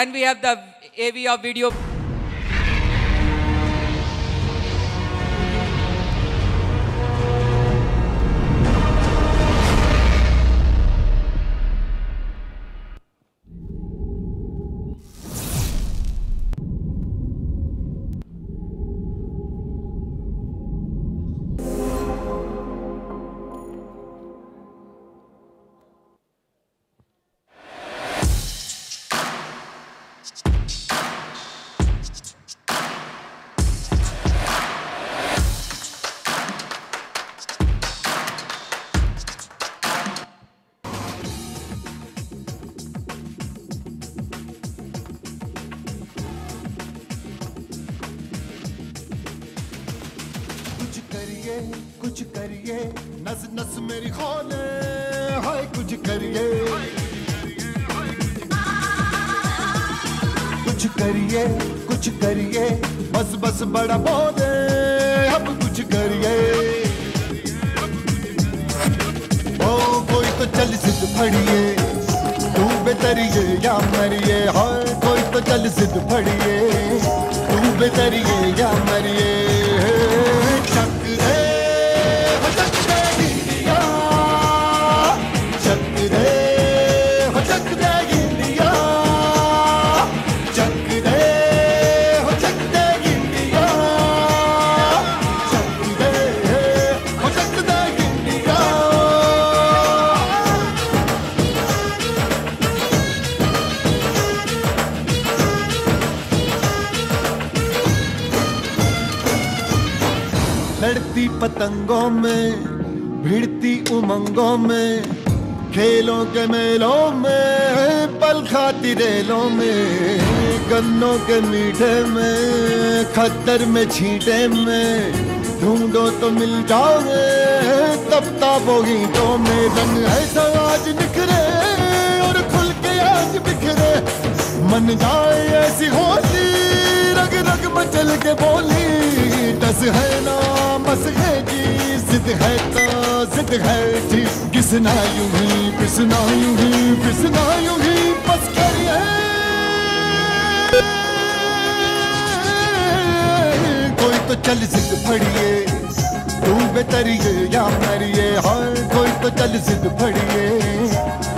Can we have the AV of video? कुछ करिए। नस नस मेरी खोले। हाय, कुछ करिए। कुछ करिए कुछ करिए। बस बस बड़ा बोले। अब कुछ करिए। ओ, कोई तो चल सिद्ध फड़िए। तू बेतरिए या मरिए। हाय, कोई तो चल सिद्ध फड़िए। तू बेतरिए या मरिए। हो लड़ती पतंगों में, भिड़ती उमंगों में, खेलों के मेलों में, पल खाती रेलों में, गन्नों के मीठे में, खद्दर में छींटे में, ढूंढो तो मिल जाओगे तब ताबो गीतों में, रंग ऐसा आज निखरे और खुल के आज बिखरे, मन जाए ऐसी होली रग रग मचल के बोली टस है है तो जिद है जी किसना यूँ ही पिसना यूँ ही पिसना यूँ ही तो चल जिद फड़िए, तू बेतरिए या मरिए हर कोई तो चल जिद फड़िए,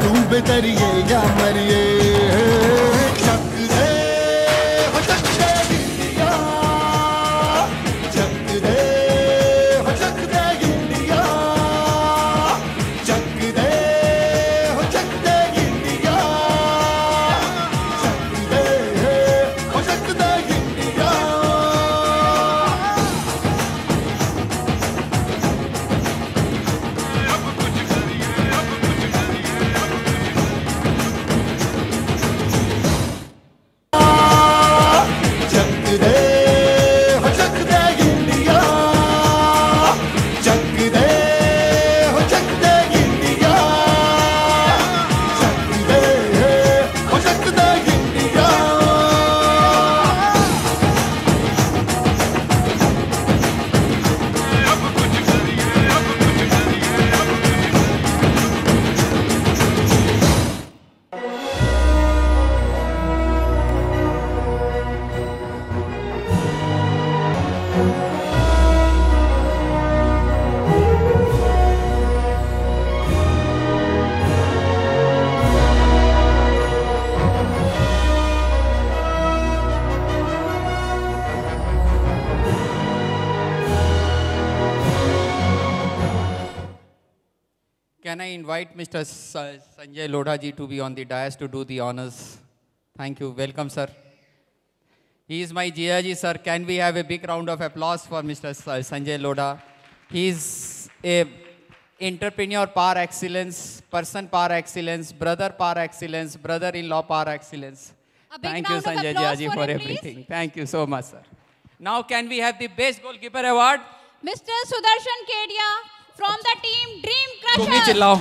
तू बेतरिए या मरिए। Invite Mr. Uh, Sanjay Lodha ji to be on the dais to do the honors? Thank you. Welcome, sir. He is my GIG, sir. Can we have a big round of applause for Mr. Uh, Sanjay Lodha? He is a entrepreneur par excellence, person par excellence, brother par excellence, brother-in-law par excellence. Thank you, Sanjay applause ji, for for him, please. everything. Thank you so much, sir. Now, can we have the best goalkeeper award? Mr. Sudarshan Kedia from the team dream crusher तुम ही चिल्लाओ।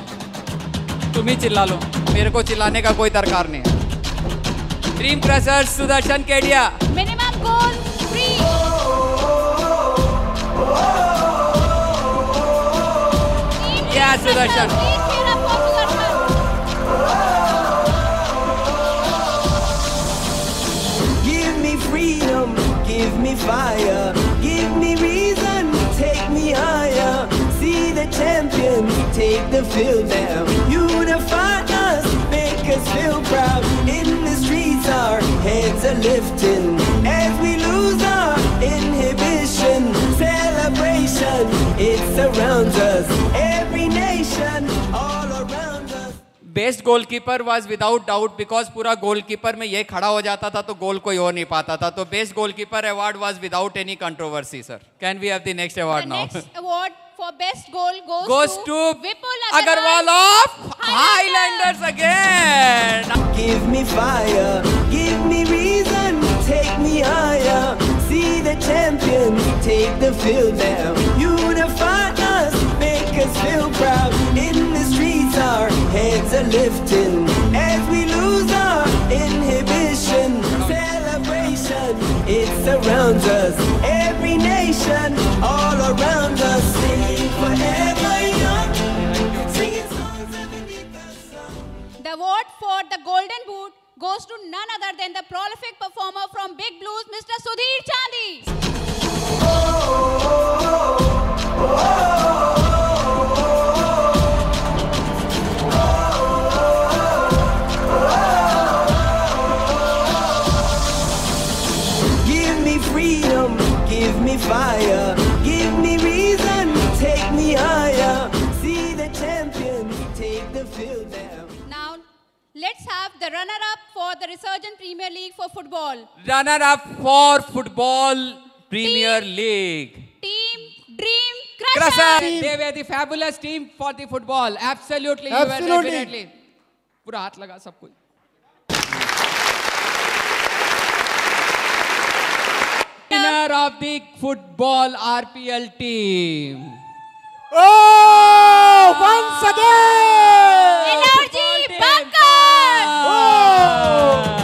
तुम ही चिल्ला लो। मेरे को चिल्लाने का कोई दरकार नहीं है। Dream crusher Sudarshan Kedia. Minimum goal three क्या Sudarshan? Give me freedom, give me fire. Heads lifting as we lose our inhibition. Celebration, it surrounds us. Every nation, all around us. Best goalkeeper was without doubt because पूरा goalkeeper में ये खड़ा हो जाता था तो गोल कोई हो नहीं पाता था तो best goalkeeper award was without any controversy sir can we have the next The award now next award for best goal goes, goes to, to Vipul Agarwal of Highlanders again. Give me fire, champions take the field. Unify us, make us feel proud. In the streets, our heads are lifting as we lose our inhibition. Celebration, it surrounds us. Every nation, all around us, sing forever the for the Golden Boot goes to none other than the prolific performer from Big Blues, Mr. Sudhir Chandi. freedom, give me fire, give me reason, take me higher. See the champions take the field now. Now, let's have the runner-up for the Resurgent Premier League for football. Runner up for football Premier League. Team Dream Crusher. Crusher. They were the fabulous team for the football. Absolutely, you were Absolutely. definitely. पूरा हाथ लगा सब कुछ Winner of the football RPL team. Oh, once again! Energy Bunkers. Power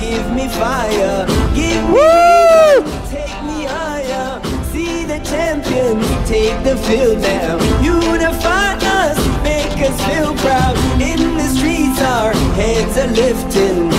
give me fire, give me reason, take me higher. See the champions take the field now. Unify us, make us feel proud. In the streets, our heads are lifting